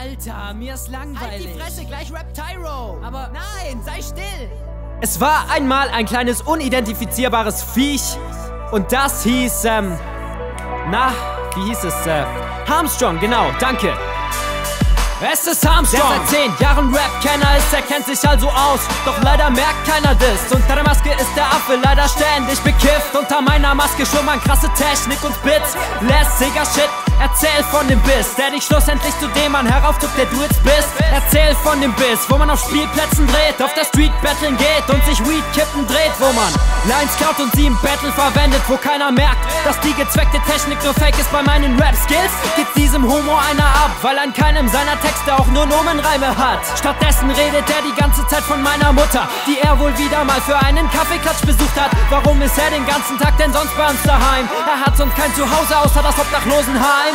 Alter, mir ist langweilig. Halt die Fresse, gleich Rap Tyro. Aber- Nein, sei still. Es war einmal ein kleines unidentifizierbares Viech und das hieß, ähm, na, wie hieß es, äh, Armstrong, genau, danke. Es ist Armstrong, der seit zehn Jahren Rap-Kenner ist, er kennt sich also aus. Doch leider merkt keiner das. Unter der Maske ist der Affe leider ständig bekifft. Unter meiner Maske schlummern krasse Technik und Bits. Lässiger Shit, erzähl von dem Biss, der dich schlussendlich zu dem Mann heraufzog, der du jetzt bist. Erzähl von dem Biss, wo man auf Spielplätzen dreht, auf der Street battlen geht und sich Weed-Kippen dreht, wo man Lines klaut und sie im Battle verwendet, wo keiner merkt, dass die gezweckte Technik nur fake ist bei meinen Rap-Skills. Gibt diesem Homo einer ab, weil an keinem seiner Texte auch nur Nomenreime hat. Stattdessen redet er die ganze Zeit von meiner Mutter, die er wohl wieder mal für einen Kaffeeklatsch besucht hat. Warum ist er den ganzen Tag denn sonst bei uns daheim? Er hat sonst kein Zuhause außer das Obdachlosenheim.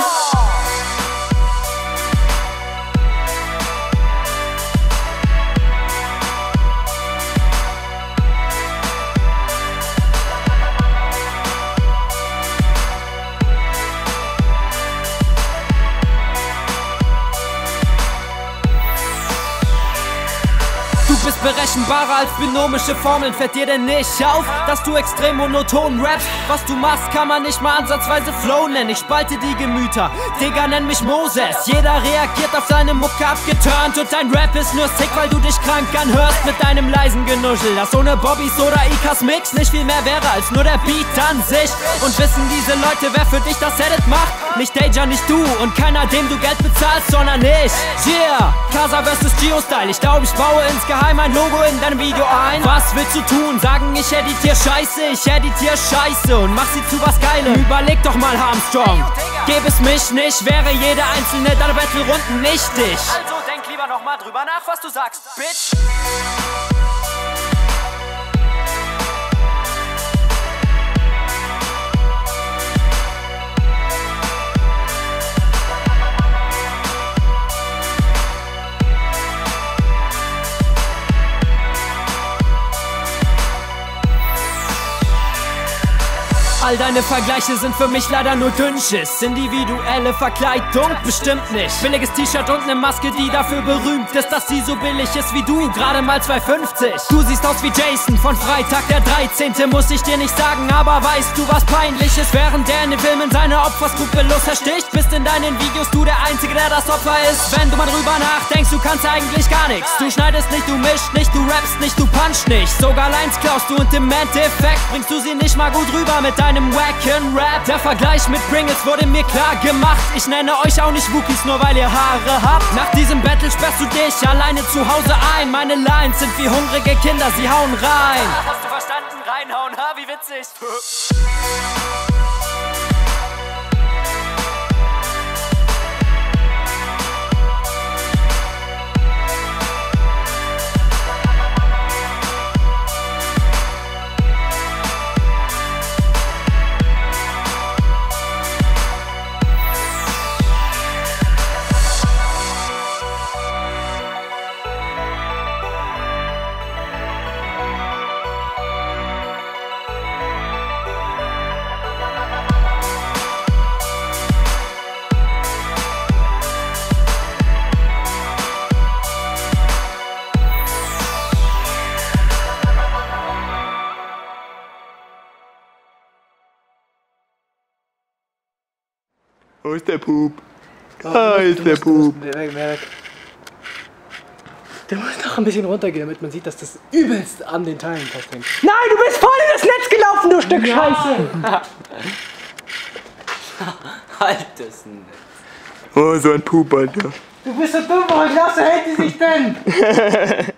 Bist berechenbarer als binomische Formeln. Fällt dir denn nicht auf, dass du extrem monoton rappst? Was du machst, kann man nicht mal ansatzweise Flow nennen. Ich spalte die Gemüter. Digga, nenn mich Moses. Jeder reagiert auf seine Mucke abgeturnt. Und dein Rap ist nur sick, weil du dich krank anhörst mit deinem leisen Genuschel. Das ohne Bobbys oder Ikas Mix nicht viel mehr wäre als nur der Beat an sich. Und wissen diese Leute, wer für dich das Edit macht? Nicht Danger, nicht du und keiner, dem du Geld bezahlst, sondern ich. Yeah, Casa vs. Geo-Style. Ich glaube, ich baue insgeheim ein Logo in deinem Video ein. Was willst du tun? Sagen, ich editiere Scheiße, ich editiere Scheiße und mach sie zu was Geilem. Überleg doch mal, Armstrong. Gäbe es mich nicht, wäre jede einzelne deiner Battle-Runden nichtig. Also denk lieber nochmal drüber nach, was du sagst, Bitch. All deine Vergleiche sind für mich leider nur Dünnschiss. Individuelle Verkleidung bestimmt nicht. Billiges T-Shirt und ne Maske, die dafür berühmt ist, dass sie so billig ist wie du. Gerade mal 2,50. Du siehst aus wie Jason von Freitag der 13. Muss ich dir nicht sagen, aber weißt du, was peinlich ist? Während der in den Filmen seine Opfer skrupellos ersticht, bist in deinen Videos du der Einzige, der das Opfer ist. Wenn du mal drüber nachdenkst, du kannst eigentlich gar nichts. Du schneidest nicht, du mischst nicht, du rappst nicht, du punchst nicht. Sogar Lines klaust du und im Endeffekt bringst du sie nicht mal gut rüber mit deinem wacken Rap. Der Vergleich mit Pringles wurde mir klar gemacht. Ich nenne euch auch nicht Wookies, nur weil ihr Haare habt. Nach diesem Battle sperrst du dich alleine zu Hause ein. Meine Lines sind wie hungrige Kinder, sie hauen rein. Hast du verstanden? Reinhauen, ha, wie witzig. Wo ist der Pup? Da ist der Pup. Der muss noch ein bisschen runtergehen, damit man sieht, dass das übelst an den Teilen festhängt. Nein, du bist voll in das Netz gelaufen, du Stück Scheiße! Halt das nicht. Oh, so ein Pup, Alter. Du bist so dumm, warum du, hält die sich denn?